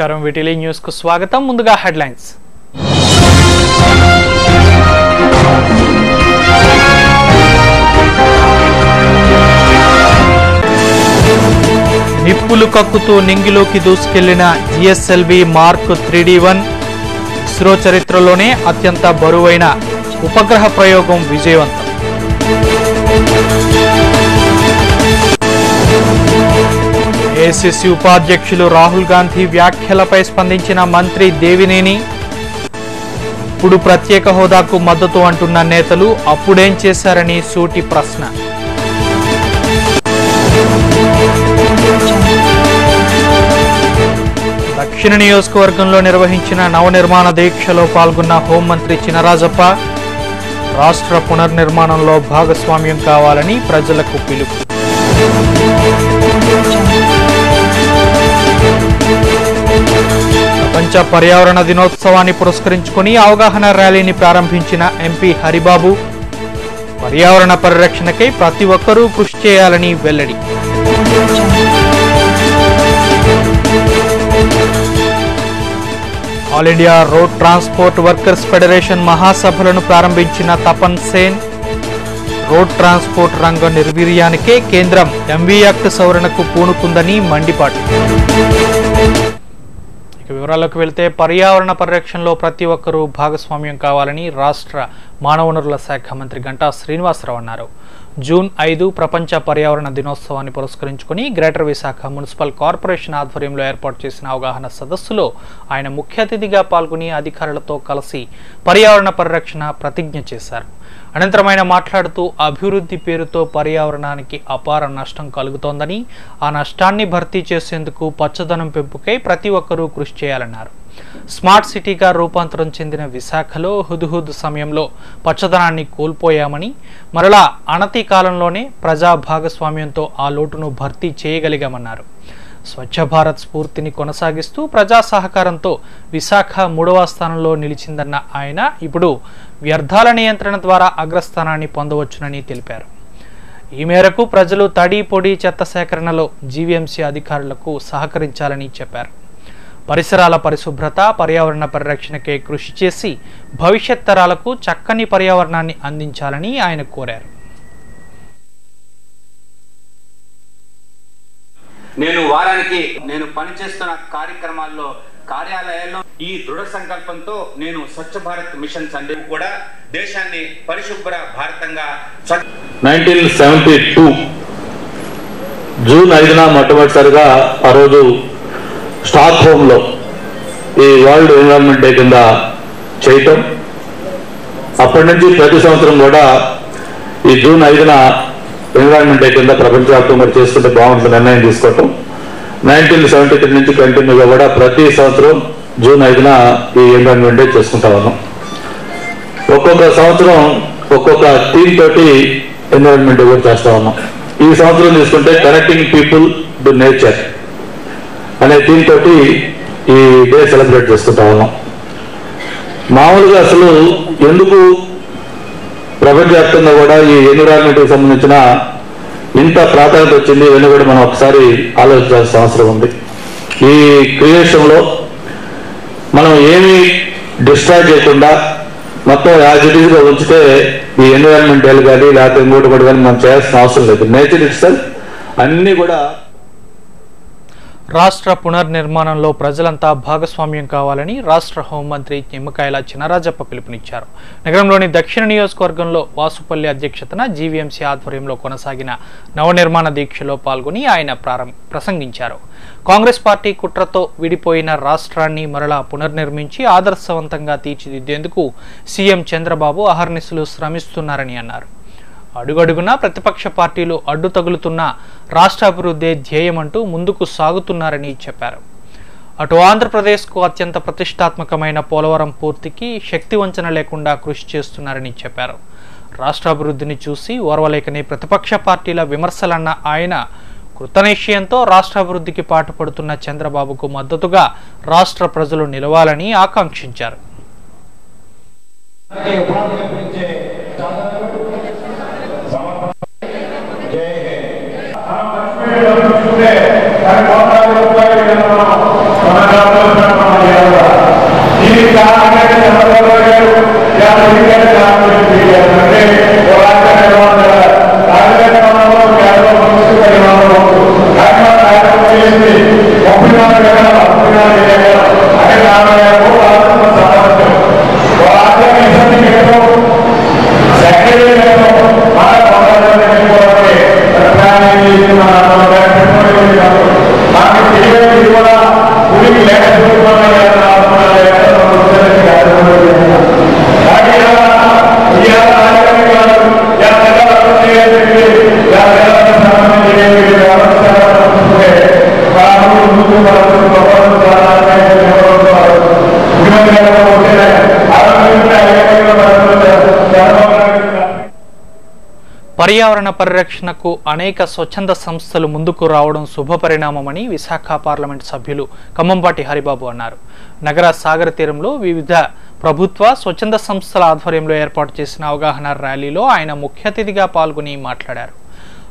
నమస్కారం. విటిలీ న్యూస్కు స్వాగతం. ముందుగా హెడ్లైన్స్. నిప్పులు కక్కుతూ నింగిలోకి దూసుకెళ్ళిన GSLV mark three D one ISRO చరిత్రలోనే అత్యంత బరువైన ఉపగ్రహ ప్రయోగం విజయవంతం. ఏసీసీ ఉపాధ్యక్షులు రాహుల్ గాంధీ వ్యాఖ్యలపై స్పందించిన మంత్రి దేవినేని. ఇప్పుడు ప్రత్యేక హోదాకు మద్దతు అంటున్న నేతలు అప్పుడేం చేశారని సూటి ప్రశ్న. దక్షిణ నియోజకవర్గంలో నిర్వహించిన నవనిర్మాణ దీక్షలో పాల్గొన్న హోంమంత్రి చినరాజప్ప రాష్ట్ర పునర్నిర్మాణంలో భాగస్వామ్యం కావాలని ప్రజలకు పిలుపు. ప్రపంచ పర్యావరణ దినోత్సవాన్ని పురస్కరించుకుని అవగాహన ర్యాలీని ప్రారంభించిన ఎంపీ హరిబాబు పర్యావరణ పరిరక్షణకై ప్రతి ఒక్కరూ కృషి చేయాలని వెల్లడి. All India road transport workers federation మహాసభలను ప్రారంభించిన తపన్ సేన్ రోడ్ ట్రాన్స్పోర్ట్ రంగ నిర్వీర్యానికే కేంద్రం ఎంవీ యాక్ట్ సవరణకు పూనుకుందని మండిపాటు. వివరాల్లోకి వెళ్తే పర్యావరణ పరిరక్షణలో ప్రతి ఒక్కరూ భాగస్వామ్యం కావాలని రాష్ట్ర మానవ వనరుల శాఖ మంత్రి గంటా శ్రీనివాసరావు అన్నారు. జూన్ ఐదు ప్రపంచ పర్యావరణ దినోత్సవాన్ని పురస్కరించుకుని గ్రేటర్ విశాఖ మున్సిపల్ కార్పొరేషన్ ఆధ్వర్యంలో ఏర్పాటు చేసిన అవగాహన సదస్సులో ఆయన ముఖ్య అతిథిగా పాల్గొని అధికారులతో కలిసి పర్యావరణ పరిరక్షణ ప్రతిజ్ఞ చేశారు. అనంతరం ఆయన మాట్లాడుతూ అభివృద్ధి పేరుతో పర్యావరణానికి అపార నష్టం కలుగుతోందని ఆ నష్టాన్ని భర్తీ చేసేందుకు పచ్చదనం పెంపుకై ప్రతి ఒక్కరూ కృషి చేయాలన్నారు. స్మార్ట్ సిటీగా రూపాంతరం చెందిన విశాఖలో హుదుహుద్ సమయంలో పచ్చదనాన్ని కోల్పోయామని మరలా అనతి కాలంలోనే ప్రజా భాగస్వామ్యంతో ఆ లోటును భర్తీ చేయగలిగామన్నారు. స్వచ్ఛ భారత్ స్ఫూర్తిని కొనసాగిస్తూ ప్రజా సహకారంతో విశాఖ మూడవ స్థానంలో నిలిచిందన్న ఆయన ఇప్పుడు వ్యర్థాల నియంత్రణ ద్వారా అగ్రస్థానాన్ని పొందవచ్చునని తెలిపారు. ఈ మేరకు ప్రజలు తడి పొడి చెత్త సేకరణలో జీవీఎంసీ అధికారులకు సహకరించాలని చెప్పారు. పరిసరాల పరిశుభ్రత పర్యావరణ పరిరక్షణకే కృషి చేసి భవిష్యత్ తరాలకు చక్కని పర్యావరణాన్ని అందించాలని ఆయన కోరారు. నేను వారానికి నేను పనిచేస్తున్న కార్యక్రమాల్లో కార్యాలయాల్లో ఈ దృఢ సంకల్పంతో నేను స్వచ్ఛ భారత్ మిషన్ సండే కూడా దేశాన్ని పరిశుభ్ర భారతంగా నైన్టీన్ సెవెంటీ టూ జూన్ ఐదున మొట్టమొదటిసారిగా ఆ రోజు స్టాక్ హోమ్లో ఈ వరల్డ్ ఎన్విరాన్మెంట్ డే కింద చేయటం. అప్పటి నుంచి ప్రతి సంవత్సరం కూడా ఈ జూన్ ఐదున ఎన్విరాన్మెంట్ డే కింద ప్రపంచవ్యాప్తంగా చేసుకుంటే బాగుంటుంది నిర్ణయం తీసుకోవటం. నైన్టీన్ సెవెంటీ త్రీ నుంచి కంటిన్యూగా కూడా ప్రతి సంవత్సరం జూన్ ఐదున ఈ ఎన్విరాన్మెంట్ డే చేసుకుంటా ఉన్నాం. ఒక్కొక్క సంవత్సరం ఒక్కొక్క థీమ్ తోటి ఎన్విరాన్మెంట్ కూడా చేస్తా ఉన్నాం. ఈ సంవత్సరం తీసుకుంటే కనెక్టింగ్ పీపుల్ టు నేచర్. అనే దీంతో తోటి ఈ డే సెలబ్రేట్ చేసుకుంటా ఉన్నాం. మామూలుగా అసలు ఎందుకు ప్రపంచవ్యాప్తంగా కూడా ఈ ఎన్విరాన్మెంట్కి సంబంధించిన ఇంత ప్రాధాన్యత వచ్చింది ఇవన్నీ కూడా మనం ఒకసారి ఆలోచించాల్సిన అవసరం ఉంది. ఈ క్రియేషన్లో మనం ఏమి డిస్ట్రాయ్ చేయకుండా మొత్తం యాజ్ ఇట్ ఈస్గా ఉంచితే ఈ ఎన్విరాన్మెంట్ డేలు కానీ లేకపోతే ఇంకోటి కూడా కానీ మనం చేయాల్సిన అవసరం లేదు. నేచర్ ఇట్స్ అన్నీ కూడా రాష్ట్ర పునర్నిర్మాణంలో ప్రజలంతా భాగస్వామ్యం కావాలని రాష్ట్ర హోంమంత్రి నిమ్మకాయల చినరాజప్ప పిలుపునిచ్చారు. నగరంలోని దక్షిణ నియోజకవర్గంలో వాసుపల్లి అధ్యక్షతన జీవీఎంసీ ఆధ్వర్యంలో కొనసాగిన నవనిర్మాణ దీక్షలో పాల్గొని ఆయన ప్రసంగించారు. కాంగ్రెస్ పార్టీ కుట్రతో విడిపోయిన రాష్ట్రాన్ని మరలా పునర్నిర్మించి ఆదర్శవంతంగా తీర్చిదిద్దేందుకు సీఎం చంద్రబాబు అహర్నిశలు శ్రమిస్తున్నారని అన్నారు. అడుగడుగునా ప్రతిపక్ష పార్టీలు అడ్డు తగులుతున్న రాష్ట్ర అభివృద్ధి ధ్యేయమంటూ ముందుకు సాగుతున్నారని చెప్పారు. అటు ఆంధ్రప్రదేశ్కు అత్యంత ప్రతిష్టాత్మకమైన పోలవరం పూర్తికి శక్తి వంచన లేకుండా కృషి చేస్తున్నారని చెప్పారు. రాష్ట్రాభివృద్ధిని చూసి ఓర్వలేకని ప్రతిపక్ష పార్టీల విమర్శలన్న ఆయన కృతనిశ్చయంతో రాష్ట్ర అభివృద్ధికి పాటుపడుతున్న చంద్రబాబుకు మద్దతుగా రాష్ట్ర ప్రజలు నిలవాలని ఆకాంక్షించారు. పర్యావరణ పరిరక్షణకు అనేక స్వచ్ఛంద సంస్థలు ముందుకు రావడం శుభపరిణామమని విశాఖ పార్లమెంట్ సభ్యులు ఖమ్మంపాటి హరిబాబు అన్నారు. నగర సాగర తీరంలో వివిధ ప్రభుత్వ స్వచ్ఛంద సంస్థల ఆధ్వర్యంలో ఏర్పాటు చేసిన అవగాహన ర్యాలీలో ఆయన ముఖ్య అతిథిగా పాల్గొని మాట్లాడారు.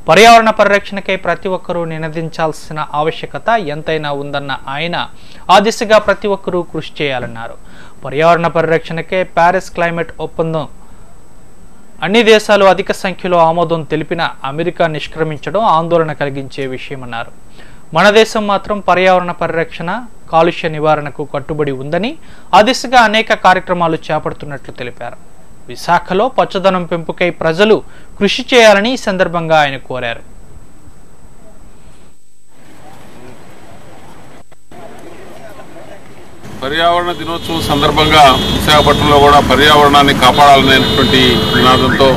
పర్యావరణ పరిరక్షణకై ప్రతి ఒక్కరూ నినదించాల్సిన ఆవశ్యకత ఎంతైనా ఉందన్న ఆయన ఆ దిశగా ప్రతి ఒక్కరూ కృషి చేయాలన్నారు. పర్యావరణ పరిరక్షణకే ప్యారిస్ క్లైమేట్ ఒప్పందం అన్ని దేశాలు అధిక సంఖ్యలో ఆమోదం తెలిపిన అమెరికా నిష్క్రమించడం ఆందోళన కలిగించే విషయమన్నారు. మన దేశం మాత్రం పర్యావరణ పరిరక్షణ కాలుష్య నివారణకు కట్టుబడి ఉందని ఆ దిశగా అనేక కార్యక్రమాలు చేపడుతున్నట్లు తెలిపారు. విశాఖలో పచ్చదనం పెంపుకై ప్రజలు కృషి చేయాలని ఈ సందర్భంగా ఆయన కోరారు. పర్యావరణ దినోత్సవం సందర్భంగా విశాఖపట్నంలో కూడా పర్యావరణాన్ని కాపాడాలనేటువంటి నినాదంతో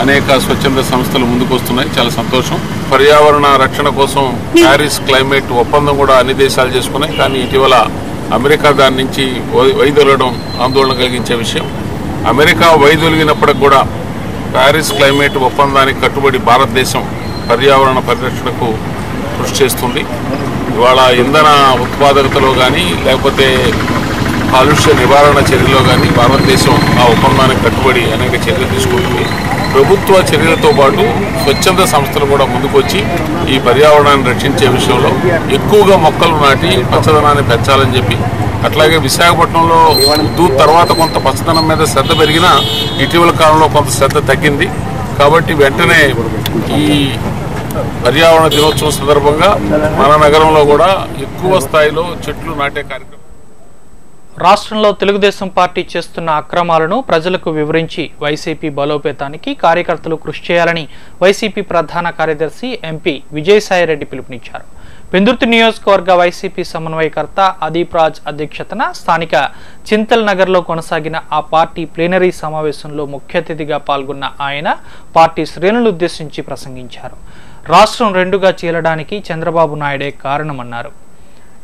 అనేక స్వచ్ఛంద సంస్థలు ముందుకు వస్తున్నాయి. చాలా సంతోషం. పర్యావరణ రక్షణ కోసం ప్యారిస్ క్లైమేట్ ఒప్పందం కూడా అన్ని దేశాలు చేసుకున్నాయి. కానీ ఇటీవల అమెరికా దాని నుంచి వై- వైదొలగడం ఆందోళన కలిగించే విషయం. అమెరికా వైదొలిగినప్పటికి కూడా ప్యారిస్ క్లైమేట్ ఒప్పందానికి కట్టుబడి భారతదేశం పర్యావరణ పరిరక్షణకు కృషి చేస్తుంది. ఇవాళ ఇంధన ఉత్పాదకతలో కానీ లేకపోతే కాలుష్య నివారణ చర్యలో కానీ భారతదేశం ఆ ఒప్పందానికి కట్టుబడి అనేక చర్యలు తీసుకుంటుంది ప్రభుత్వ చర్యలతో పాటు స్వచ్ఛంద సంస్థలు కూడా ముందుకొచ్చి ఈ పర్యావరణాన్ని రక్షించే విషయంలో ఎక్కువగా మొక్కలు నాటి పచ్చదనాన్ని పెంచాలని చెప్పి అట్లాగే విశాఖపట్నంలో దూ తర్వాత కొంత పచ్చదనం మీద శ్రద్ధ పెరిగినా ఇటీవల కాలంలో కొంత శ్రద్ధ తగ్గింది. కాబట్టి వెంటనే ఈ పర్యావరణ దినోత్సవం సందర్భంగా మన నగరంలో కూడా ఎక్కువ స్థాయిలో చెట్లు నాటే కార్యక్రమం. రాష్ట్రంలో తెలుగుదేశం పార్టీ చేస్తున్న అక్రమాలను ప్రజలకు వివరించి వైసీపీ బలోపేతానికి కార్యకర్తలు కృషి చేయాలని వైసీపీ ప్రధాన కార్యదర్శి ఎంపీ విజయసాయిరెడ్డి పిలుపునిచ్చారు. పెందుర్తి నియోజకవర్గ వైసీపీ సమన్వయకర్త అదీప్ రాజ్ అధ్యక్షతన స్థానిక చింతల్ నగర్లో కొనసాగిన ఆ పార్టీ ప్లీనరీ సమావేశంలో ముఖ్య అతిథిగా పాల్గొన్న ఆయన పార్టీ శ్రేణులు ఉద్దేశించి ప్రసంగించారు. రాష్ట్రం రెండుగా చీలడానికి చంద్రబాబు నాయుడే కారణమన్నారు.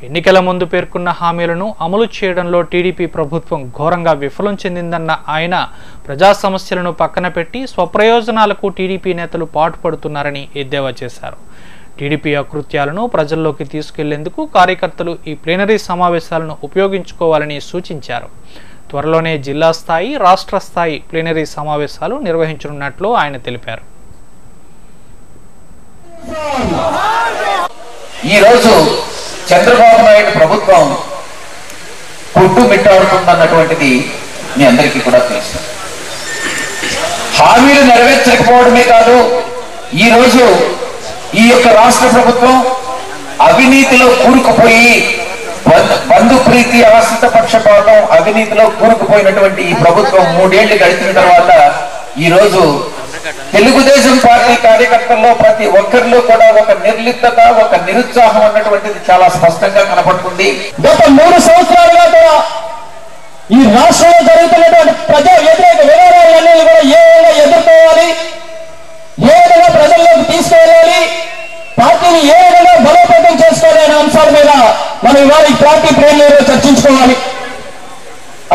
ఎన్నికల ముందు పేర్కొన్న హామీలను అమలు చేయడంలో టీడీపీ ప్రభుత్వం ఘోరంగా విఫలం చెందిందన్న ఆయన ప్రజా సమస్యలను పక్కన పెట్టి స్వప్రయోజనాలకు టీడీపీ నేతలు పాటుపడుతున్నారని ఎద్దేవా చేశారు. టీడీపీ అకృత్యాలను ప్రజల్లోకి తీసుకెళ్ళేందుకు కార్యకర్తలు ఈ ప్లీనరీ సమావేశాలను ఉపయోగించుకోవాలని సూచించారు. త్వరలోనే జిల్లా స్థాయి రాష్ట్ర స్థాయి ప్లీనరీ సమావేశాలు నిర్వహించనున్నట్లు ఆయన తెలిపారు. ఈ రోజు చంద్రబాబు నాయుడు ప్రభుత్వం కొట్టు మిట్టాడుతుందన్నటువంటిది మీ అందరికీ కూడా తెలుసు. హామీలు నెరవేర్చకపోవడమే కాదు ఈ రోజు ఈ యొక్క రాష్ట్ర ప్రభుత్వం అవినీతిలో కూరుకుపోయి బంధు- ప్రీతి ఆశ్రిత పక్షపాతం అవినీతిలో కూరుకుపోయినటువంటి ఈ ప్రభుత్వం మూడేళ్ళు గడిచిన తర్వాత ఈ రోజు తెలుగుదేశం పార్టీ కార్యకర్తల్లో ప్రతి ఒక్కరిలో కూడా ఒక నిర్లిప్తత ఒక నిరుత్సాహం అన్నటువంటిది చాలా స్పష్టంగా కనపడుతుంది. గత మూడు సంవత్సరాలుగా కూడా ఈ రాష్ట్రంలో జరుగుతున్నటువంటి ప్రజా వ్యతిరేక విధానాలన్నీ కూడా ఏ విధంగా ఎదుర్కోవాలి ఏ విధంగా ప్రజల్లోకి తీసుకెళ్ళాలి పార్టీని ఏ విధంగా బలోపేతం చేసుకోవాలి అనే అంశాల మీద మనం ఇవాళ ఈ పార్టీ ప్రేమలో చర్చించుకోవాలి.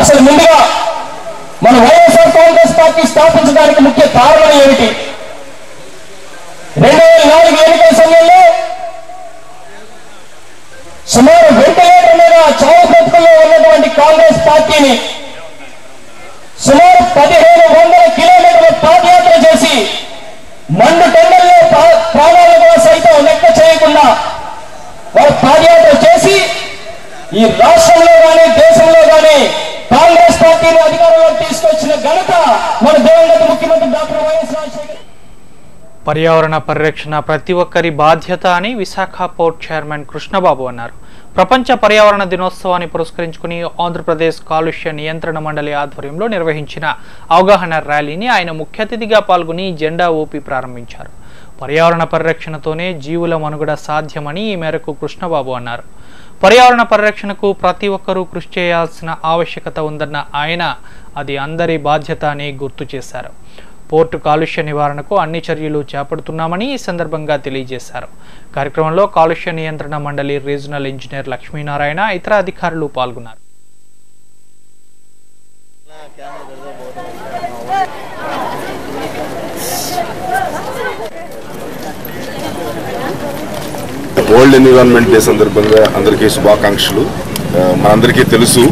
అసలు ముందుగా మన వైఎస్ పార్టీ స్థాపించడానికి ముఖ్య కారణం ఏమిటి? రెండు వేల నాలుగు ఎన్నికల సమయంలో సుమారు వెంటిలేటర్ మీద చావు బ్రతుకుల్లో ఉన్నటువంటి కాంగ్రెస్ పార్టీని సుమారు పదిహేను వందల కిలోమీటర్ల పాదయాత్ర చేసి మండు టెండల్లో ప్రాణాలు కూడా సైతం లెక్క చేయకుండా వారు పాదయాత్ర చేసి ఈ రాష్ట్రంలో కానీ దేశంలో కానీ కాంగ్రెస్ పార్టీని అధికారంలోకి తీసుకొచ్చిన ఘనత మన దివంగత ముఖ్యమంత్రి డాక్టర్ వైఎస్ రాజశేఖర్ పర్యావరణ పరిరక్షణ ప్రతి ఒక్కరి బాధ్యత అని విశాఖ పోర్ట్ చైర్మన్ కృష్ణబాబు అన్నారు. ప్రపంచ పర్యావరణ దినోత్సవాన్ని పురస్కరించుకుని ఆంధ్రప్రదేశ్ కాలుష్య నియంత్రణ మండలి ఆధ్వర్యంలో నిర్వహించిన అవగాహన ర్యాలీని ఆయన ముఖ్య అతిథిగా పాల్గొని జెండా ఊపి ప్రారంభించారు. పర్యావరణ పరిరక్షణతోనే జీవుల మనుగడ సాధ్యమని ఈ మేరకు కృష్ణబాబు అన్నారు. పర్యావరణ పరిరక్షణకు ప్రతి ఒక్కరూ కృషి చేయాల్సిన ఆవశ్యకత ఉందన్న ఆయన అది అందరి బాధ్యత అని గుర్తు చేశారు. పోర్టు కాలుష్య నివారణకు అన్ని చర్యలు చేపడుతున్నామని ఈ సందర్భంగా తెలియజేశారు. కార్యక్రమంలో కాలుష్య నియంత్రణ మండలి రీజనల్ ఇంజనీర్ లక్ష్మీనారాయణ ఇతర అధికారులు పాల్గొన్నారు. వరల్డ్ ఎన్విరాన్మెంట్ డే సందర్భంగా అందరికీ శుభాకాంక్షలు. మనందరికీ తెలుసు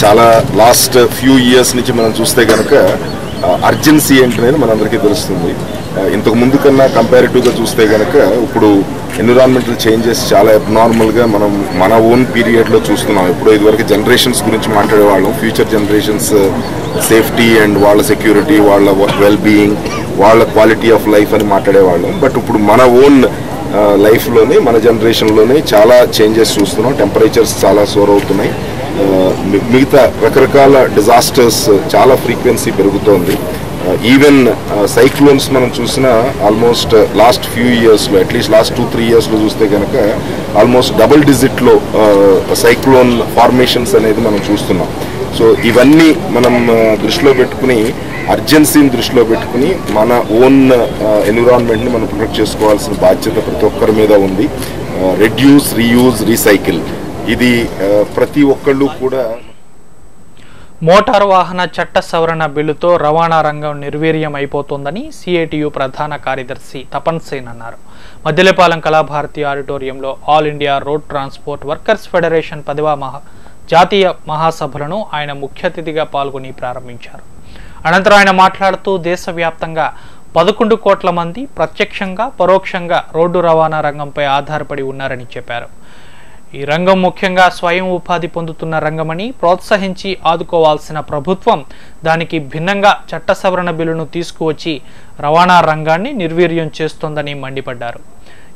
చాలా లాస్ట్ ఫ్యూ ఇయర్స్ నుంచి మనం చూస్తే కనుక అర్జెన్సీ ఏంటనేది మనందరికీ తెలుస్తుంది. ఇంతకు ముందు కన్నా కంపారిటివ్గా చూస్తే కనుక ఇప్పుడు ఎన్విరాన్మెంటల్ చేంజెస్ చాలా అబ్నార్మల్గా మనం మన ఓన్ పీరియడ్లో చూస్తున్నాం. ఇప్పుడు ఇదివరకు జనరేషన్స్ గురించి మాట్లాడేవాళ్ళం. ఫ్యూచర్ జనరేషన్స్ సేఫ్టీ అండ్ వాళ్ళ సెక్యూరిటీ వాళ్ళ వెల్ బీయింగ్ వాళ్ళ క్వాలిటీ ఆఫ్ లైఫ్ అని మాట్లాడేవాళ్ళం. బట్ ఇప్పుడు మన ఓన్ లైఫ్లోనే మన జనరేషన్లోనే చాలా చేంజెస్ చూస్తున్నాం. టెంపరేచర్స్ చాలా సోర్ అవుతున్నాయి. మిగతా రకరకాల డిజాస్టర్స్ చాలా ఫ్రీక్వెన్సీ పెరుగుతోంది. ఈవెన్ సైక్లోన్స్ మనం చూసిన ఆల్మోస్ట్ లాస్ట్ ఫ్యూ ఇయర్స్లో at least last two three ఇయర్స్లో చూస్తే కనుక ఆల్మోస్ట్ డబుల్ డిజిట్లో సైక్లోన్ ఫార్మేషన్స్ అనేది మనం చూస్తున్నాం. సో ఇవన్నీ మనం దృష్టిలో పెట్టుకుని అర్జెన్సీని దృష్టిలో పెట్టుకుని మన ఓన్ ఎన్విరాన్మెంట్ని మనం ప్రొటెక్ట్ చేసుకోవాల్సిన బాధ్యత ప్రతి ఒక్కరి మీద ఉంది. రెడ్యూస్ రీయూజ్ రీసైకిల్ ఇది ప్రతి ఒక్కళ్ళు కూడా మోటారు వాహన చట్ట సవరణ బిల్లుతో రవాణా రంగం నిర్వీర్యం అయిపోతోందని సిఐటియు ప్రధాన కార్యదర్శి తపన్ సేన్ అన్నారు. మద్దిలేపాలెం కళాభారతి ఆడిటోరియంలో all India road transport workers federation పదవ మహా జాతీయ మహాసభలను ఆయన ముఖ్య అతిథిగా పాల్గొని ప్రారంభించారు. అనంతరం ఆయన మాట్లాడుతూ దేశవ్యాప్తంగా పదకొండు కోట్ల మంది ప్రత్యక్షంగా పరోక్షంగా రోడ్డు రవాణా రంగంపై ఆధారపడి ఉన్నారని చెప్పారు. ఈ రంగం ముఖ్యంగా స్వయం ఉపాధి పొందుతున్న రంగమని ప్రోత్సహించి ఆదుకోవాల్సిన ప్రభుత్వం దానికి భిన్నంగా చట్ట సవరణ బిల్లును తీసుకువచ్చి రవాణా రంగాన్ని నిర్వీర్యం చేస్తోందని మండిపడ్డారు.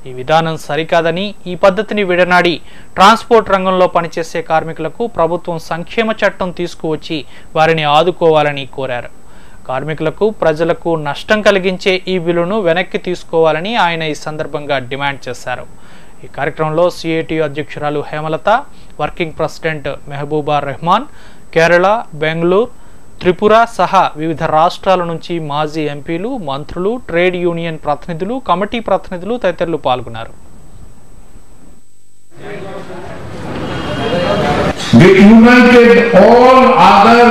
ఈ విధానం సరికాదని ఈ పద్ధతిని విడనాడి ట్రాన్స్పోర్ట్ రంగంలో పనిచేసే కార్మికులకు ప్రభుత్వం సంక్షేమ చట్టం తీసుకువచ్చి వారిని ఆదుకోవాలని కోరారు. కార్మికులకు ప్రజలకు నష్టం కలిగించే ఈ బిల్లును వెనక్కి తీసుకోవాలని ఆయన ఈ సందర్భంగా డిమాండ్ చేశారు. ఈ కార్యక్రమంలో సిఐటి అధ్యక్షురాలు హేమలత వర్కింగ్ ప్రెసిడెంట్ మెహబూబా రెహమాన్ కేరళ బెంగళూరు త్రిపుర సహా వివిధ రాష్ట్రాల నుంచి మాజీ ఎంపీలు మంత్రులు ట్రేడ్ యూనియన్ ప్రతినిధులు కమిటీ ప్రతినిధులు తదితరులు పాల్గొన్నారు They united all other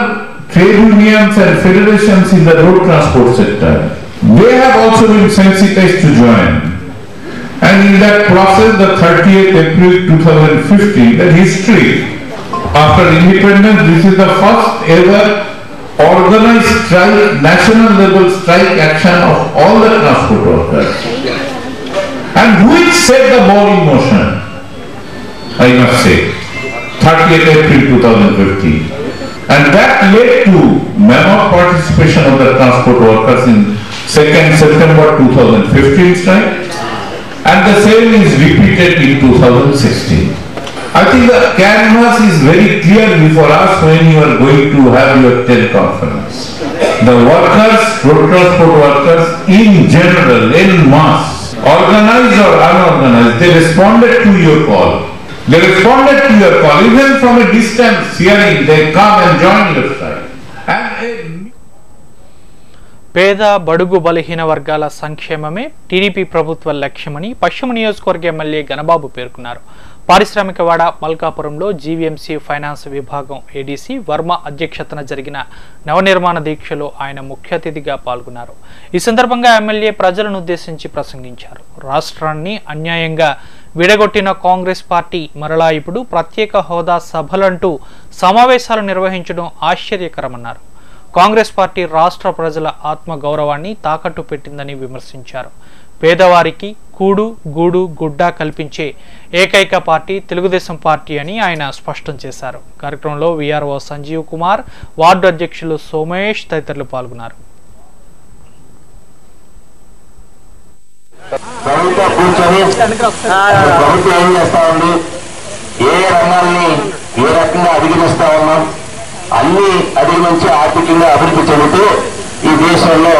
trade unions and federations in the road transport sector. They have also been sensitized to join. And in that process, the 30th April 2015, the history after independence, this is the first ever organized strike, national level strike action of all the transport workers. And which set the ball in motion? I must say, 30th April 2015. And that led to mammoth participation of the transport workers in 2nd September 2015 strike. And the same is repeated in 2016. I think the canvas is very clear before us when you are going to have your teleconference. The workers, transport workers in general, in mass, organized or unorganized, they responded to your call. They responded to your call, even from a distance, hearing, they come and join your strike. పేద బడుగు బలహీన వర్గాల సంక్షేమమే TDP ప్రభుత్వ లక్ష్యమని పశ్చిమ నియోజకవర్గ MLA Ganababu పేర్కొన్నారు. పారిశ్రామికవాడ మల్కాపురంలో జీవీఎంసీ ఫైనాన్స్ విభాగం ఏడీసీ వర్మ అధ్యక్షతన జరిగిన నవనిర్మాణ దీక్షలో ఆయన ముఖ్య అతిథిగా పాల్గొన్నారు. ఈ సందర్భంగా ఎమ్మెల్యే ప్రజలను ఉద్దేశించి ప్రసంగించారు. రాష్ట్రాన్ని అన్యాయంగా విడగొట్టిన కాంగ్రెస్ పార్టీ మరలా ఇప్పుడు ప్రత్యేక హోదా సభలంటూ సమావేశాలు నిర్వహించడం ఆశ్చర్యకరమన్నారు. కాంగ్రెస్ పార్టీ రాష్ట్ర ప్రజల ఆత్మ గౌరవాన్ని తాకట్టు పెట్టిందని విమర్శించారు. పేదవారికి కూడు గూడు గుడ్డ కల్పించే ఏకైక పార్టీ తెలుగుదేశం పార్టీ అని ఆయన స్పష్టం చేశారు. కార్యక్రమంలో వీఆర్ఓ సంజీవ్ కుమార్ వార్డు అధ్యక్షులు సోమేష్ తదితరులు పాల్గొన్నారు. ఏ రంగాల్ని ఏ రకంగా అధిగమిస్తా ఉన్నాం? అన్ని అధిగమించి ఆర్థికంగా అభివృద్ధి చెందుతూ ఈ దేశంలో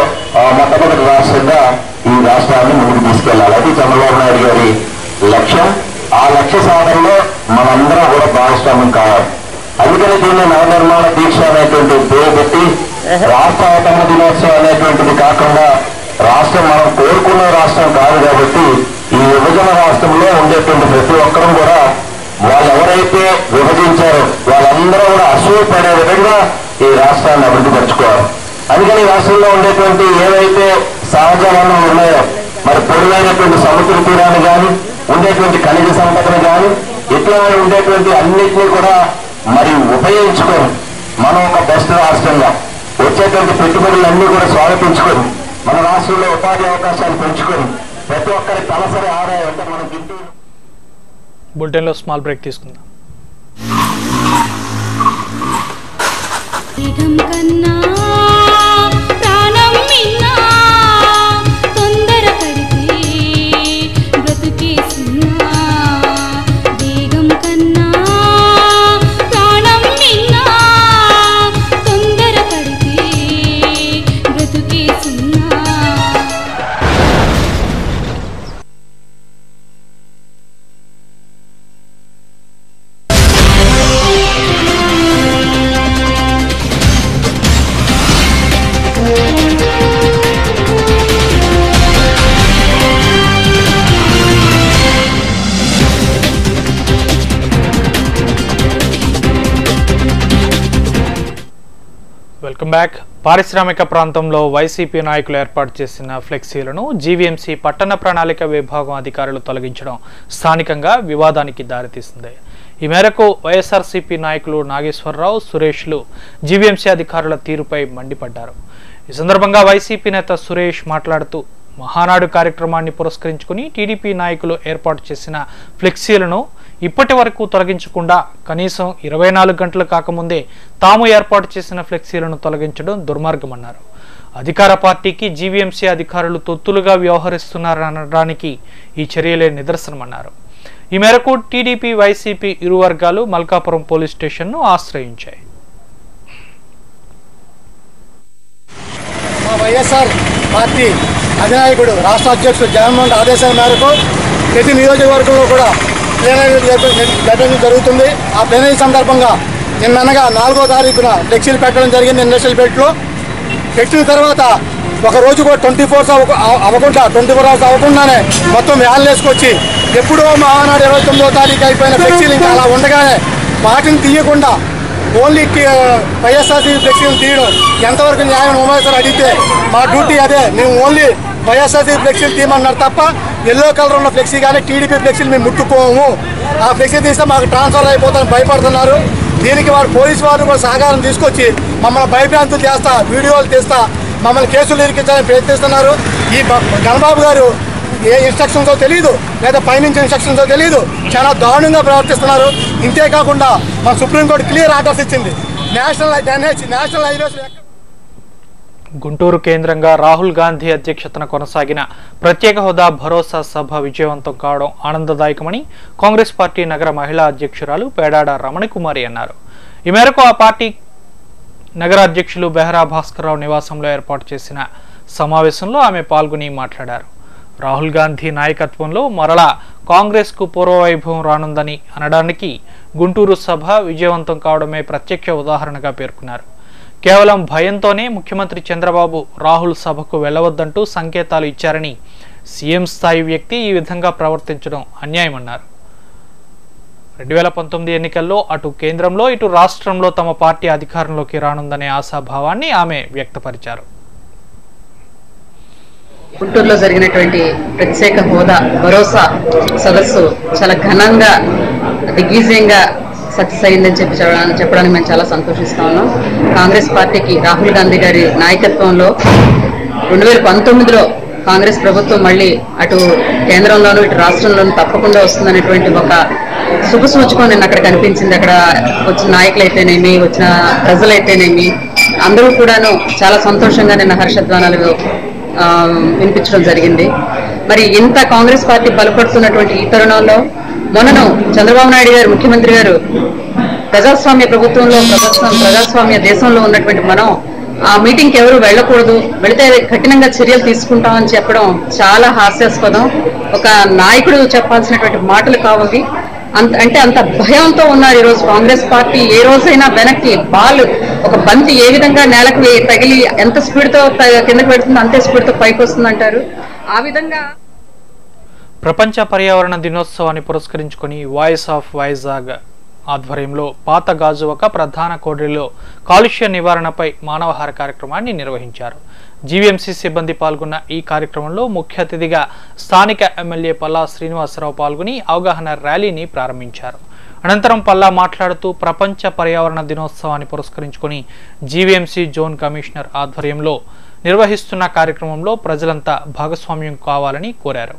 మొట్టమొదటి రాష్ట్రంగా ఈ రాష్ట్రాన్ని ముందుకు తీసుకెళ్ళాలి అది చంద్రబాబు నాయుడు గారి లక్ష్యం ఆ లక్ష్య సాధనలో మనందరం కూడా భాగస్వామ్యం కావాలి. అందుకని దీన్ని నవనిర్మాణ దీక్ష అనేటువంటి పేరు పెట్టి రాష్ట్ర అవతరణ దినోత్సవం అనేటువంటిది కాకుండా రాష్ట్రం మనం కోరుకున్న రాష్ట్రం కాదు కాబట్టి ఈ విభజన రాష్ట్రంలో ఉండేటువంటి ప్రతి ఒక్కరూ కూడా వాళ్ళు ఎవరైతే విభజించారో వాళ్ళందరూ కూడా అసూయపడే విధంగా ఈ రాష్ట్రాన్ని అభివృద్ధి పరచుకోవాలి. అందుకని ఈ రాష్ట్రంలో ఉండేటువంటి ఏవైతే సహజ వనరులు ఉన్నాయో మరి పొడవైనటువంటి సముద్ర తీరాన్ని కానీ ఉండేటువంటి ఖనిజ సంపదను కానీ ఇట్లా ఉండేటువంటి అన్నిటినీ కూడా మరి ఉపయోగించుకొని మనం ఒక బెస్ట్ రాష్ట్రంగా వచ్చేటువంటి పెట్టుబడులన్నీ కూడా స్వాగతించుకొని మన రాష్ట్రంలో ఉపాధి అవకాశాలు పెంచుకొని ప్రతి ఒక్కరి తలసరి ఆదాయం అంటే మనం బులెటిన్లో స్మాల్ బ్రేక్ తీసుకుందాం. బ్యాక్. పారిశ్రామిక ప్రాంతంలో వైసీపీ నాయకులు ఏర్పాటు చేసిన ఫ్లెక్సీలను జీవీఎంసీ పట్టణ ప్రణాళిక విభాగం అధికారులు తొలగించడం స్థానికంగా వివాదానికి దారితీసింది. ఈ మేరకు వైఎస్ఆర్సీపీ నాయకులు నాగేశ్వరరావు సురేష్లు జీవీఎంసీ అధికారుల తీరుపై మండిపడ్డారు. ఈ సందర్భంగా వైసీపీ నేత సురేష్ మాట్లాడుతూ మహానాడు కార్యక్రమాన్ని పురస్కరించుకుని టీడీపీ నాయకులు ఏర్పాటు చేసిన ఫ్లెక్సీలను ఇప్పటి వరకు తొలగించకుండా కనీసం ఇరవై నాలుగు గంటలు కాకముందే తాము ఏర్పాటు చేసిన ఫ్లెక్సీలను తొలగించడం దుర్మార్గమన్నారు. అధికార పార్టీకి జీవీఎంసీ అధికారులు తొత్తులుగా వ్యవహరిస్తున్నారనడానికి ఈ చర్యలే నిదర్శనమన్నారు. ఈ మేరకు టీడీపీ వైసీపీ ఇరు వర్గాలు మల్కాపురం పోలీస్ స్టేషన్ను ఆశ్రయించాయి. మా వైఎస్ఆర్ పార్టీ అధినాయకుడు రాష్ట్ర అధ్యక్షుడు జగన్మోహన్ ఆదేశాల మేరకు ప్రతి నియోజకవర్గంలో కూడా ప్లేనరీ జరుగుతుంది. ఆ ప్లేనరీ సందర్భంగా నిన్ననగా నాలుగో తారీఖున ఫ్లెక్సీలు పెట్టడం జరిగింది ఇండస్ట్రియల్ బెల్ట్లో పెట్టిన తర్వాత ఒక రోజు కూడా ట్వంటీ ఫోర్స్ అవ్వకుండా ట్వంటీ ఫోర్ అవర్స్ అవ్వకుండానే మొత్తం వ్యాన్లు వేసుకొచ్చి ఎప్పుడో మహానాడు ఇరవై తొమ్మిదో తారీఖు అయిపోయిన ఫ్లెక్సీలు ఇంకా అలా ఉండగానే వాటిని తీయకుండా ఓన్లీ వైఎస్ఆర్సీ ఫ్లెక్సీలు తీయడం ఎంతవరకు న్యాయం ఉమేశ్వర్ అడిగితే మా డ్యూటీ అదే. మేము ఓన్లీ వైఎస్ఆర్సీ ఫ్లెక్సీలు తీయమన్నారు తప్ప ఎల్లో కలర్ ఉన్న ఫ్లెక్సీ కానీ టీడీపీ ఫ్లెక్సీలు మేము ముట్టుకోము. ఆ ఫ్లెక్సీ తీస్తే మాకు ట్రాన్స్ఫర్ అయిపోతారని భయపడుతున్నారు. దీనికి వారు పోలీసు వారు కూడా సహకారం తీసుకొచ్చి మమ్మల్ని భయభ్రాంతులు చేస్తా వీడియోలు తీస్తా మమ్మల్ని కేసులు ఇరికించాలని ప్రయత్నిస్తున్నారు. ఈ గణబాబు గారు ఏ ఇన్స్ట్రక్షన్తో తెలియదు లేదా పైనుంచి ఇన్స్ట్రక్షన్తో తెలియదు చాలా దారుణంగా ప్రవర్తిస్తున్నారు. ఇంతే కాకుండా మన సుప్రీంకోర్టు క్లియర్ ఆర్డర్స్ ఇచ్చింది. National NH national highways Guntur కేంద్రంగా రాహుల్ గాంధీ అధ్యక్షతన కొనసాగిన ప్రత్యేక హోదా భరోసా సభ విజయవంతం కావడం ఆనందదాయకమని కాంగ్రెస్ పార్టీ నగర మహిళా అధ్యక్షురాలు పేడాడ రమణకుమారి అన్నారు. ఈ మేరకు ఆ పార్టీ నగర అధ్యక్షులు బెహరా భాస్కర్రావు నివాసంలో ఏర్పాటు చేసిన సమావేశంలో ఆమె పాల్గొని మాట్లాడారు. రాహుల్ గాంధీ నాయకత్వంలో మరలా కాంగ్రెస్కు పూర్వవైభవం రానుందని అనడానికి గుంటూరు సభ విజయవంతం కావడమే ప్రత్యక్ష ఉదాహరణగా పేర్కొన్నారు. కేవలం భయంతోనే ముఖ్యమంత్రి చంద్రబాబు రాహుల్ సభకు వెళ్ళవద్దంటూ సంకేతాలు ఇచ్చారని సీఎం స్థాయి వ్యక్తి ఈ విధంగా ప్రవర్తించడం అన్యాయమన్నారు. రెండు వేల పంతొమ్మిది ఎన్నికల్లో అటు కేంద్రంలో ఇటు రాష్ట్రంలో తమ పార్టీ అధికారంలోకి రానుందనే ఆశాభావాన్ని ఆమె వ్యక్తపరిచారు. గుంటూరులో జరిగినటువంటి ప్రత్యేక హోదా భరోసా సదస్సు చాలా ఘనంగా దిగ్విజయంగా సక్సెస్ అయిందని చెప్పి చెప్పడానికి చెప్పడానికి మేము చాలా సంతోషిస్తా ఉన్నాం. కాంగ్రెస్ పార్టీకి రాహుల్ గాంధీ గారి నాయకత్వంలో రెండు వేల పంతొమ్మిదిలో కాంగ్రెస్ ప్రభుత్వం మళ్ళీ అటు కేంద్రంలోనూ ఇటు రాష్ట్రంలోనూ తప్పకుండా వస్తుందనేటువంటి ఒక శుభ సూచకం నిన్న అక్కడ కనిపించింది. అక్కడ వచ్చిన నాయకులైతేనేమి వచ్చిన ప్రజలైతేనేమి అందరూ కూడాను చాలా సంతోషంగా నిన్న హర్షధ్వానాలు ఆ, వినిపించడం జరిగింది. మరి ఇంత కాంగ్రెస్ పార్టీ బలపడుతున్నటువంటి ఈ తరుణంలో మొన్నను చంద్రబాబు నాయుడు గారు ముఖ్యమంత్రి గారు ప్రజాస్వామ్య ప్రభుత్వంలో ప్రజాస్వామ్య ప్రజాస్వామ్య దేశంలో ఉన్నటువంటి మనం ఆ మీటింగ్కి ఎవరు వెళ్ళకూడదు వెళితే కఠినంగా చర్యలు తీసుకుంటామని చెప్పడం చాలా హాస్యాస్పదం. ఒక నాయకుడు చెప్పాల్సినటువంటి మాటలు కావాలి. అంత అంటే అంత భయంతో ఉన్నారు ఈరోజు కాంగ్రెస్ పార్టీ. ఏ రోజైనా వెనక్కి బాల్ ఒక బంతి ఏ విధంగా నేలకు తగిలి ఎంత స్పీడ్తో కిందకు పెడుతుందో అంతే స్పీడ్తో పైకి వస్తుంది అంటారు ఆ విధంగా ప్రపంచ పర్యావరణ దినోత్సవాన్ని పురస్కరించుకొని వాయిస్ ఆఫ్ వైజాగ్ ఆధ్వర్యంలో పాత గాజువక ప్రధాన కోడలిలో కాలుష్య నివారణపై మానవహార కార్యక్రమాన్ని నిర్వహించారు. జీవీఎంసీ సిబ్బంది పాల్గొన్న ఈ కార్యక్రమంలో ముఖ్య అతిథిగా స్థానిక ఎమ్మెల్యే పల్లా శ్రీనివాసరావు పాల్గొని అవగాహన ర్యాలీని ప్రారంభించారు. అనంతరం పల్లా మాట్లాడుతూ ప్రపంచ పర్యావరణ దినోత్సవాన్ని పురస్కరించుకొని జీవీఎంసీ జోన్ కమిషనర్ ఆధ్వర్యంలో నిర్వహిస్తున్న కార్యక్రమంలో ప్రజలంతా భాగస్వామ్యం కావాలని కోరారు.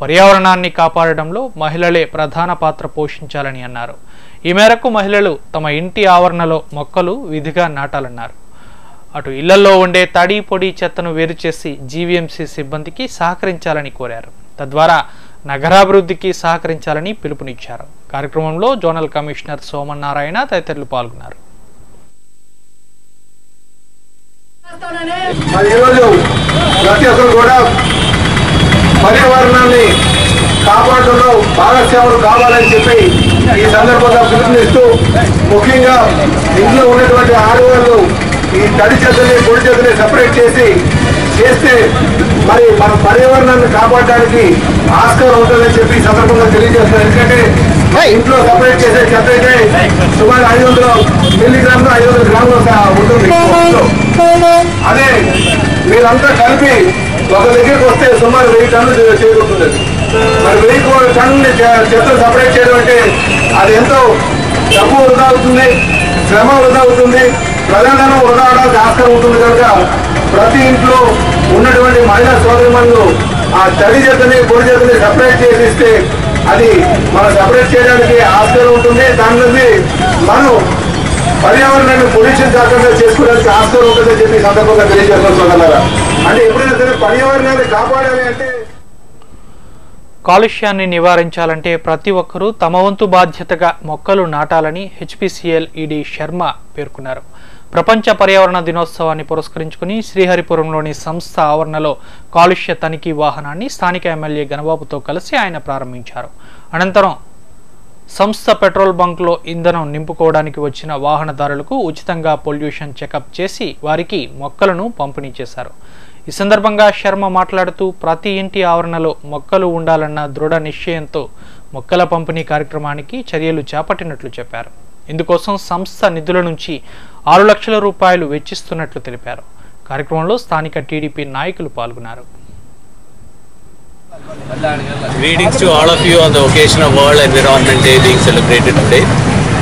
పర్యావరణాన్ని కాపాడడంలో మహిళలే ప్రధాన పాత్ర పోషించాలని అన్నారు. ఈ మేరకు మహిళలు తమ ఇంటి ఆవరణలో మొక్కలు విధిగా నాటాలన్నారు. అటు ఇళ్ళలో ఉండే తడి పొడి చెత్తను వేరు చేసి జీవీఎంసీ సిబ్బందికి సహకరించాలని కోరారు. తద్వారా నగరాభివృద్ధికి సహకరించాలని పిలుపునిచ్చారు. కార్యక్రమంలో జోనల్ కమిషనర్ సోమన్నారాయణ తదితరులు పాల్గొన్నారు. ప్రతి ఒక్కరు కూడా పర్యావరణాన్ని కాపాడడంలో భాగస్వాములు కావాలని చెప్పి ఈ సందర్భంగా పిలుపునిస్తూ ముఖ్యంగా ఇంట్లో ఉన్నటువంటి ఆడవాళ్ళు ఈ తడి చెత్తని పొడి చెత్తని సపరేట్ చేసి చేస్తే మరి మన పర్యావరణాన్ని కాపాడడానికి ఆస్కారం ఉంటుందని చెప్పి ఈ సందర్భంగా తెలియజేస్తున్నారు ఎందుకంటే ఇంట్లో సపరేట్ చేసే చెత్త అయితే సుమారు ఐదు వందల మిల్లీగ్రాములు ఐదు వందల గ్రాములు ఉంటుంది. అదే మీరంతా కలిపి ఒక దగ్గరికి వస్తే సుమారు వెయ్యి టన్నులు చేరుతుంది మరి వెయ్యి టన్నులు చె- చెత్త సపరేట్ చేయడం అంటే అది ఎంతో డబ్బు వృధా అవుతుంది శ్రమ వృధా అవుతుంది ప్రధానం వృధా అవడానికి ఆస్కారం ఉంటుంది కనుక ప్రతి ఇంట్లో ఉన్నటువంటి మహిళా సోదరిమణులు ఆ తడి చెత్తని పొడి చెత్తని సపరేట్ చేసి ఇస్తే అది మనం సపరేట్ చేయడానికి ఆస్కారం ఉంటుంది. దాని నుండి మనం పర్యావరణాన్ని పొల్యూషన్ కాకుండా చేసుకోవడానికి ఆస్కారం ఉంటుందని చెప్పి సందర్భంగా తెలియజేస్తున్నారా? అంటే ఎప్పుడైనా సరే పర్యావరణాన్ని కాపాడాలి అంటే కాలుష్యాన్ని నివారించాలంటే ప్రతి ఒక్కరూ తమ వంతు బాధ్యతగా మొక్కలు నాటాలని హెచ్పిసిఎల్ ఈడీ శర్మ పేర్కొన్నారు. ప్రపంచ పర్యావరణ దినోత్సవాన్ని పురస్కరించుకుని శ్రీహరిపురంలోని సంస్థ ఆవరణలో కాలుష్య తనిఖీ వాహనాన్ని స్థానిక ఎమ్మెల్యే గణబాబుతో కలిసి ఆయన ప్రారంభించారు. అనంతరం సంస్థ పెట్రోల్ బంక్లో ఇంధనం నింపుకోవడానికి వచ్చిన వాహనదారులకు ఉచితంగా పొల్యూషన్ చెకప్ చేసి వారికి మొక్కలను పంపిణీ చేశారు. ఈ సందర్భంగా శర్మ మాట్లాడుతూ ప్రతి ఇంటి ఆవరణలో మొక్కలు ఉండాలన్న దృఢ నిశ్చయంతో మొక్కల పంపిణీ కార్యక్రమానికి చర్యలు చేపట్టినట్లు చెప్పారు. ఇందుకోసం సంస్థ నిధుల నుంచి ఆరు లక్షల రూపాయలు వెచ్చిస్తున్నట్లు తెలిపారు. కార్యక్రమంలో స్థానిక టీడీపీ నాయకులు పాల్గొన్నారు. Greetings to all of you on the occasion of World Environment Day being celebrated today.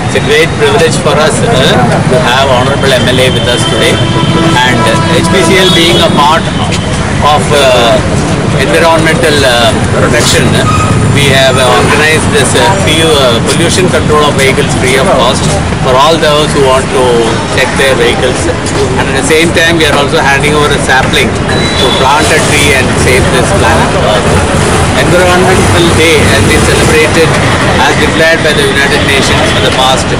It's a great privilege for us uh, to have Honorable MLA with us today. And uh, HPCL being a part of uh, environmental uh, protection, we have organized this uh, few, uh, pollution control of vehicles free of cost for all those who want to check their vehicles. And at the same time, we are also handing over a sapling to plant a tree and save this planet. Environmental day has been celebrated as declared by the United Nations for the past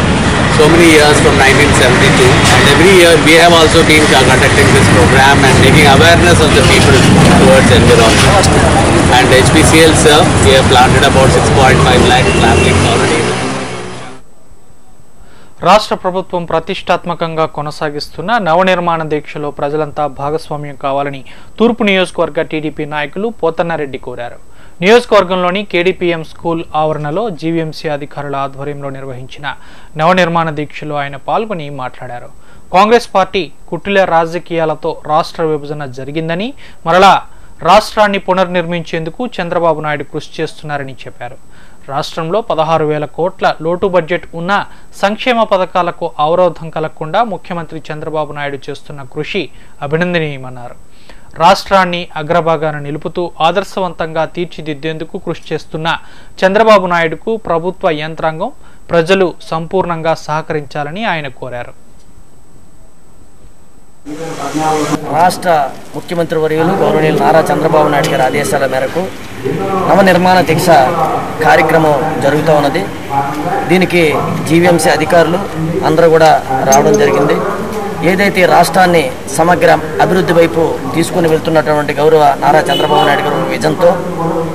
so many years from nineteen seventy two and every year we have also been conducting this programme and making awareness of the people towards environment and HPCL sir we planted about six point five lakh family already రాష్ట్ర ప్రభుత్వం ప్రతిష్టాత్మకంగా కొనసాగిస్తున్న నవనిర్మాణ దీక్షలో ప్రజలంతా భాగస్వామ్యం కావాలని తూర్పు నియోజకవర్గ టీడీపీ నాయకులు పోతన్నారెడ్డి కోరారు. నియోజకవర్గంలోని కేడీపీఎం స్కూల్ ఆవరణలో జీవీఎంసీ అధికారుల ఆధ్వర్యంలో నిర్వహించిన నవనిర్మాణ దీక్షలో ఆయన పాల్గొని మాట్లాడారు. కాంగ్రెస్ పార్టీ కుటిల రాజకీయాలతో రాష్ట్ర విభజన జరిగిందని మరలా రాష్ట్రాన్ని పునర్నిర్మించేందుకు చంద్రబాబు నాయుడు కృషి చేస్తున్నారని చెప్పారు. రాష్ట్రంలో పదహారు వేల కోట్ల లోటు బడ్జెట్ ఉన్న సంక్షేమ పథకాలకు అవరోధం కలగకుండా ముఖ్యమంత్రి చంద్రబాబు నాయుడు చేస్తున్న కృషి అభినందనీయమన్నారు. రాష్ట్రాన్ని అగ్రభాగాన నిలుపుతూ ఆదర్శవంతంగా తీర్చిదిద్దేందుకు కృషి చేస్తున్న చంద్రబాబు నాయుడుకు ప్రభుత్వ యంత్రాంగం ప్రజలు సంపూర్ణంగా సహకరించాలని ఆయన కోరారు. రాష్ట్ర ముఖ్యమంత్రి వర్యులు గౌరవనీయులు నారా చంద్రబాబు నాయుడు గారి ఆదేశాల మేరకు నవనిర్మాణ దీక్ష కార్యక్రమం జరుగుతూ ఉన్నది. దీనికి జీవీఎంసీ అధికారులు అందరూ కూడా రావడం జరిగింది. ఏదైతే రాష్ట్రాన్ని సమగ్ర అభివృద్ధి వైపు తీసుకుని వెళ్తున్నటువంటి గౌరవ నారా చంద్రబాబు నాయుడు గారు విజన్తో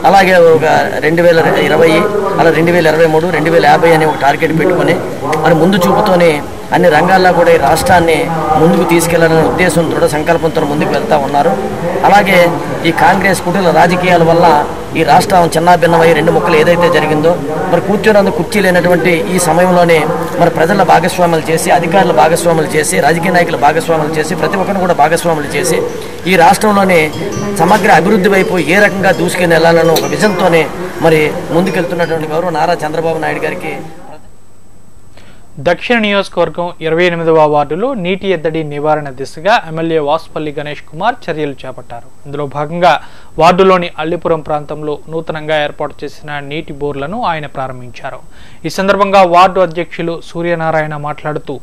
అలాగే ఒక రెండు వేల ఇరవై అలా రెండు వేల ఇరవై మూడు రెండు వేల యాభై అనే ఒక టార్గెట్ పెట్టుకొని మరి ముందు చూపుతోనే అన్ని రంగాల్లో కూడా ఈ రాష్ట్రాన్ని ముందుకు తీసుకెళ్ళాలనే ఉద్దేశం దృఢ సంకల్పంతో ముందుకు వెళ్తా ఉన్నారు. అలాగే ఈ కాంగ్రెస్ కుటుంబ రాజకీయాల వల్ల ఈ రాష్ట్రం చిన్నాభిన్నమై రెండు ముక్కలు ఏదైతే జరిగిందో మరి కూర్చోనందుకు కుర్చీ లేనటువంటి ఈ సమయంలోనే మరి ప్రజల భాగస్వాములు చేసి అధికారుల భాగస్వాములు చేసి రాజకీయ నాయకుల భాగస్వాములు చేసి ప్రతి ఒక్కరిని కూడా భాగస్వాములు చేసి ఈ రాష్ట్రంలోనే సమగ్ర అభివృద్ధి వైపు ఏ రకంగా దూసుకుని వెళ్ళాలన్న ఒక విజన్తోనే మరి ముందుకెళ్తున్నటువంటి గౌరవ నారా చంద్రబాబు నాయుడు గారికి దక్షిణ నియోజకవర్గం ఇరవై ఎనిమిదవ వార్డులో నీటి ఎద్దడి నివారణ దిశగా ఎమ్మెల్యే వాసుపల్లి గణేష్ కుమార్ చర్యలు చేపట్టారు. ఇందులో భాగంగా వార్డులోని అల్లిపురం ప్రాంతంలో నూతనంగా ఏర్పాటు చేసిన నీటి బోర్లను ఆయన ప్రారంభించారు. ఈ సందర్భంగా వార్డు అధ్యక్షులు సూర్యనారాయణ మాట్లాడుతూ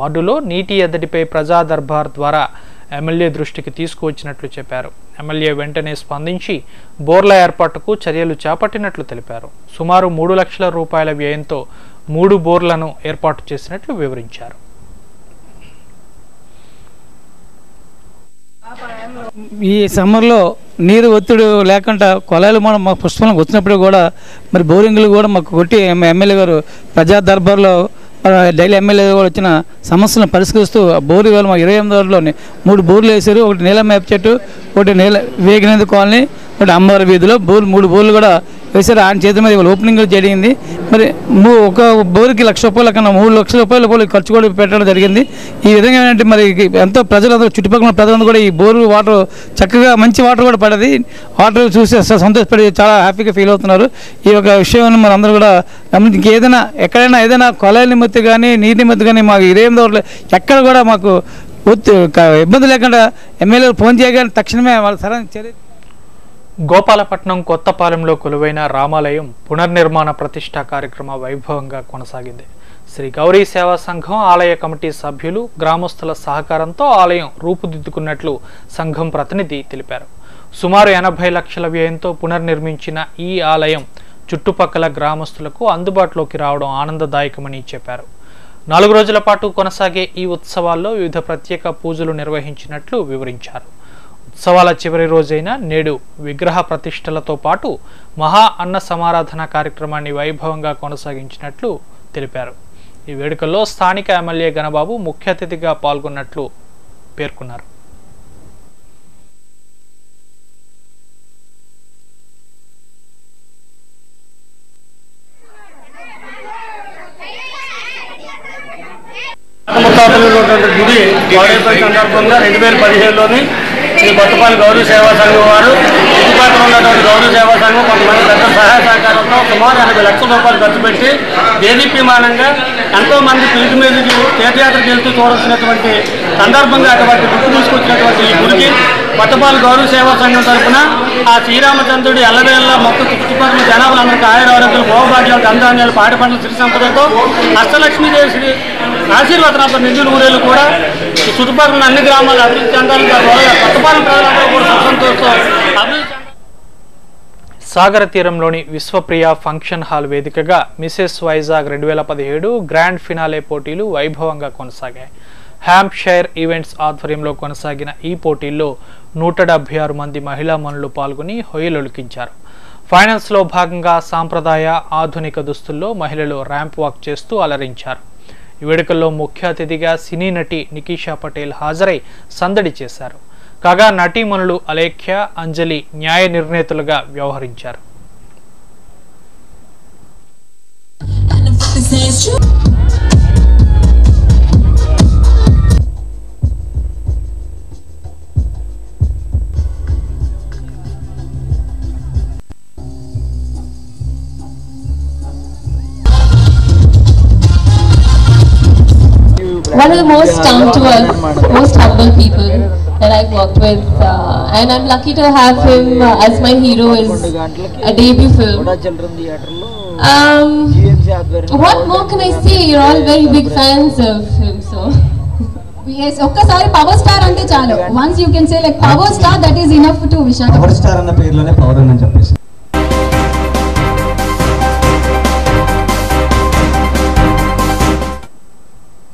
వార్డులో నీటి ఎద్దడిపై ప్రజా దర్బార్ ద్వారా ఎమ్మెల్యే దృష్టికి తీసుకువచ్చినట్లు చెప్పారు. ఎమ్మెల్యే వెంటనే స్పందించి బోర్ల ఏర్పాటుకు చర్యలు చేపట్టినట్లు తెలిపారు. సుమారు మూడు లక్షల రూపాయల వ్యయంతో మూడు బోర్లను ఏర్పాటు చేసినట్లు వివరించారు. ఈ సమ్మర్లో నీరు ఒత్తిడి లేకుండా కొలాయిలు మనం మా పుష్పలకు వచ్చినప్పుడు కూడా మరి బోరింగ్లు కూడా మాకు కొట్టి ఎమ్మెల్యే గారు ప్రజా దర్బార్లో డైలీ ఎమ్మెల్యే కూడా వచ్చిన సమస్యలను పరిష్కరిస్తూ ఆ బోరు వేలు మా ఇరవై ఎనిమిది మూడు బోర్లు వేశారు. ఒకటి నీలం మేప చెట్టు ఒకటి నీల వేగినంది కాలనీ ఒకటి అమ్మవారి వీధిలో బోర్లు మూడు బోర్లు కూడా వేశారు ఆయన చేతి మీద ఇవాళ ఓపెనింగ్ జరిగింది. మరి ఒక బోరుకి లక్ష రూపాయల కన్నా మూడు లక్షల రూపాయల రూపాయలు ఖర్చు కూడా పెట్టడం జరిగింది. ఈ విధంగా ఏంటంటే మరి ఎంతో ప్రజలందరూ చుట్టుపక్కల ప్రజలందరూ కూడా ఈ బోరు వాటర్ చక్కగా మంచి వాటర్ కూడా పడది. వాటర్ చూసి సంతోషపడి చాలా హ్యాపీగా ఫీల్ అవుతున్నారు. ఈ యొక్క విషయం మన అందరూ కూడా గమనించి ఏదైనా ఎక్కడైనా ఏదైనా కొలాయిల నిమిత్తి కానీ నీటి నిమిత్తి కానీ మాకు ఇదేం ఎనిమిది ఎక్కడ కూడా మాకు ఇబ్బంది లేకుండా ఎమ్మెల్యేలు ఫోన్ చేయగానే తక్షణమే వాళ్ళ సరైన చర్య గోపాలపట్నం కొత్తపాలెంలో కొలువైన రామాలయం పునర్నిర్మాణ ప్రతిష్ఠా కార్యక్రమ వైభవంగా కొనసాగింది. శ్రీ గౌరీ సేవా సంఘం ఆలయ కమిటీ సభ్యులు గ్రామస్తుల సహకారంతో ఆలయం రూపుదిద్దుకున్నట్లు సంఘం ప్రతినిధి తెలిపారు. సుమారు ఎనభై లక్షల వ్యయంతో పునర్నిర్మించిన ఈ ఆలయం చుట్టుపక్కల గ్రామస్తులకు అందుబాటులోకి రావడం ఆనందదాయకమని చెప్పారు. నాలుగు రోజుల పాటు కొనసాగే ఈ ఉత్సవాల్లో వివిధ ప్రత్యేక పూజలు నిర్వహించినట్లు వివరించారు. ఉత్సవాల చివరి రోజైన నేడు విగ్రహ ప్రతిష్టలతో పాటు మహా అన్న సమారాధన కార్యక్రమాన్ని వైభవంగా కొనసాగించినట్లు తెలిపారు. ఈ వేడుకల్లో స్థానిక ఎమ్మెల్యే గణబాబు ముఖ్య అతిథిగా పాల్గొన్నట్లు పేర్కొన్నారు. గుడి సందర్భంగా రెండు వేల పదిహేడులోని శ్రీ కొత్తపల్లి గౌరవ సేవా సంఘం వారు చుట్టుపక్కల ఉన్నటువంటి గౌరవ సేవా సంఘం కొంతమంది పెద్ద సహాయ సహకారంతో సుమారు ఎనభై లక్షల రూపాయలు ఖర్చు పెట్టి దేదీప్యమానంగా ఎంతో మంది పిలిచి మీదకి తీర్థయాత్రకు వెళ్తూ చూడాల్సినటువంటి సందర్భంగా అటువంటి గుర్తు తీసుకొచ్చినటువంటి ఈ గుడికి కొత్తపాలు గౌరవ సేవా సంఘం తరఫున ఆ శ్రీరామచంద్రుడి ఎల్లవేళ్ళ మొత్తం చుట్టుపక్కల జనాభాలందరికీ ఆయుర ఆరోగ్యాలు భోగభాగ్యాలు గంధాన్యాలు పాడి పంటలు సిరి సంపదతో అష్టలక్ష్మీదేవి శ్రీ నిధులు ఊరేలు కూడా చుట్టుపక్కల అన్ని గ్రామాలు అభివృద్ధి చెందాలి కొత్తపాలెం ప్రజలందరూ కూడా అభివృద్ధి సాగర తీరంలోని విశ్వప్రియ ఫంక్షన్ హాల్ వేదికగా మిసెస్ వైజాగ్ రెండు వేల పదిహేడు గ్రాండ్ ఫినాలే పోటీలు వైభవంగా కొనసాగాయి. హ్యాంప్షైర్ ఈవెంట్స్ ఆధ్వర్యంలో కొనసాగిన ఈ పోటీల్లో నూట డెబ్బై ఆరు మంది మహిళా మనులు పాల్గొని హొయ్యలొలికించారు. ఫైనల్స్లో భాగంగా సాంప్రదాయ ఆధునిక దుస్తుల్లో మహిళలు ర్యాంప్ వాక్ చేస్తూ అలరించారు. ఈ వేడుకల్లో ముఖ్య అతిథిగా సినీ నటి నికీషా పటేల్ హాజరై సందడి చేశారు. కాగా నటీమణులు అలేఖ్య అంజలి న్యాయ నిర్ణేతలుగా వ్యవహరించారు. one of the most down to earth, most humble people that I've worked with, uh, and I'm lucky to have him uh, as my hero is a debut film. Um, what more can I say? You're all very big fans of him, so. Yes ఒక్కసారి power star అంటే చాలు once you can say like power star that is enough to Visakha power star అన్న పేరులోనే power ఉందని చెప్పేసి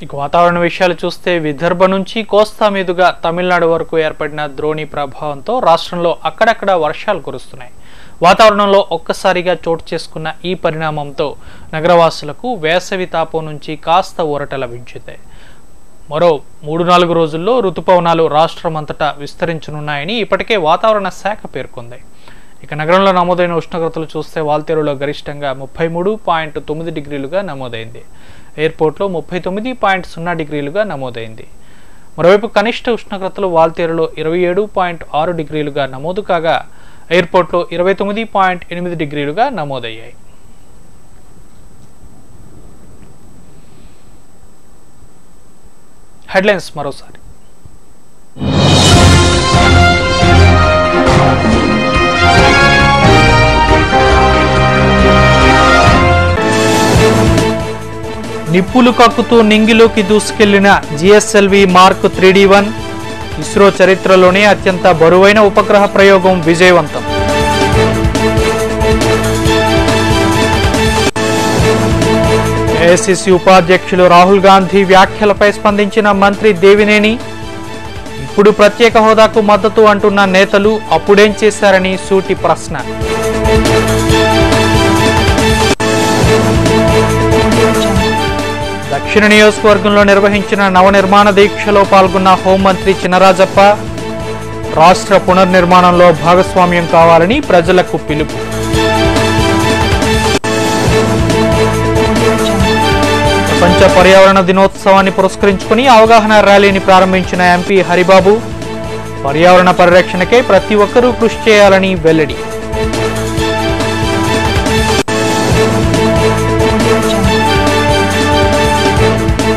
ఇక వాతావరణ విషయాలు చూస్తే విదర్భ నుంచి కోస్తా మీదుగా తమిళనాడు వరకు ఏర్పడిన ద్రోణి ప్రభావంతో రాష్ట్రంలో అక్కడక్కడ వర్షాలు కురుస్తున్నాయి. వాతావరణంలో ఒక్కసారిగా చోటు చేసుకున్న ఈ పరిణామంతో నగరవాసులకు వేసవి తాపం నుంచి కాస్త ఊరట లభించింది. మరో మూడు నాలుగు రోజుల్లో రుతుపవనాలు రాష్ట్రమంతటా విస్తరించనున్నాయని ఇప్పటికే వాతావరణ శాఖ పేర్కొంది. ఇక నగరంలో నమోదైన ఉష్ణోగ్రతలు చూస్తే వాల్తేరులో గరిష్టంగా ముప్పై మూడు పాయింట్ తొమ్మిది డిగ్రీలుగా నమోదైంది. ఎయిర్పోర్ట్లో ముప్పై తొమ్మిది పాయింట్ సున్నా డిగ్రీలుగా నమోదైంది. మరోవైపు కనిష్ట ఉష్ణోగ్రతలు వాల్తేరులో ఇరవై ఏడు పాయింట్ ఆరు డిగ్రీలుగా నమోదు కాగా ఎయిర్పోర్ట్లో ఇరవై తొమ్మిది పాయింట్ ఎనిమిది డిగ్రీలుగా నమోదయ్యాయి. హెడ్లైన్స్ మరోసారి. నిప్పులు కక్కుతూ నింగిలోకి దూసుకెళ్ళిన GSLV mark three D one ISRO చరిత్రలోనే అత్యంత బరువైన ఉపగ్రహ ప్రయోగం విజయవంతం. ఏఐసిసి ఉపాధ్యక్షులు రాహుల్ గాంధీ వ్యాఖ్యలపై స్పందించిన మంత్రి దేవినేని ఇప్పుడు ప్రత్యేక హోదాకు మద్దతు అంటున్న నేతలు అప్పుడేం చేశారని సూటి ప్రశ్న. దక్షిణ నియోజకవర్గంలో నిర్వహించిన నవనిర్మాణ దీక్షలో పాల్గొన్న హోంమంత్రి చినరాజప్ప రాష్ట్ర పునర్నిర్మాణంలో భాగస్వామ్యం కావాలని ప్రజలకు పిలుపు. ప్రపంచ పర్యావరణ దినోత్సవాన్ని పురస్కరించుకుని అవగాహన ర్యాలీని ప్రారంభించిన ఎంపీ హరిబాబు పర్యావరణ పరిరక్షణకై ప్రతి ఒక్కరూ కృషి చేయాలని వెల్లడి.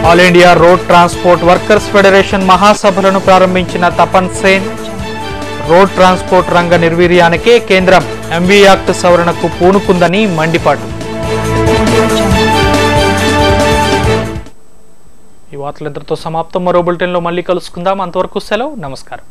All India road transport workers federation మహాసభలను ప్రారంభించిన తపన్ సేన్ రోడ్ ట్రాన్స్పోర్ట్ రంగ నిర్వీర్యానికే కేంద్రం ఎంవీ యాక్ట్ సవరణకు పూనుకుందని మండిపాటు. ఈ వార్తలు ఇంతటితో సమాప్తం. మరో బులెటిన్లో మళ్ళీ కలుసుకుందాం. అంతవరకు సెలవు. నమస్కారం.